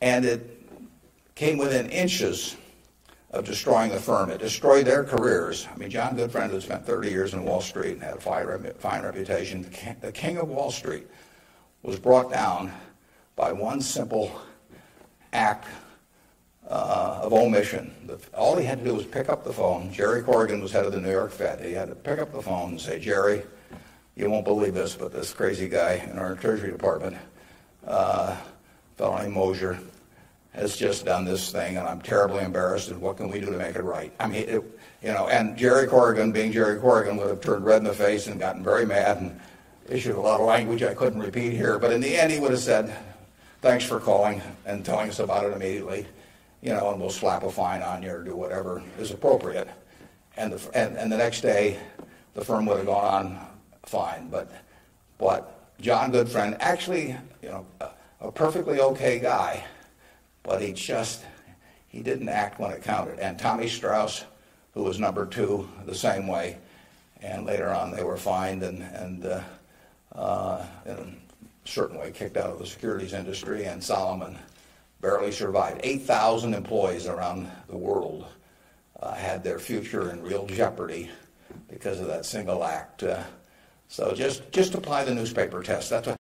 And it came within inches of destroying the firm. It destroyed their careers. I mean, John Gutfreund had spent 30 years in Wall Street and had a fine, fine reputation. The king, the king of Wall Street was brought down by one simple act uh, of omission. The, all he had to do was pick up the phone. Jerry Corrigan was head of the New York Fed. He had to pick up the phone and say, Jerry, you won't believe this, but this crazy guy in our Treasury Department, uh, fellow named Mozer, has just done this thing, and I'm terribly embarrassed. And what can we do to make it right? I mean, it, you know, and Jerry Corrigan, being Jerry Corrigan, would have turned red in the face and gotten very mad and issued a lot of language I couldn't repeat here. But in the end, he would have said, "Thanks for calling and telling us about it immediately." You know, and we'll slap a fine on you or do whatever is appropriate. And the, and, and the next day, the firm would have gone on fine. But, but John Gutfreund, actually, you know, a, perfectly okay guy, but he just he didn't act when it counted. And Tommy Strauss, who was number two, the same way. And later on, they were fined and and, uh, uh, in a certain way kicked out of the securities industry. And Salomon barely survived. 8,000 employees around the world uh, had their future in real jeopardy because of that single act. Uh, so just just apply the newspaper test. That's what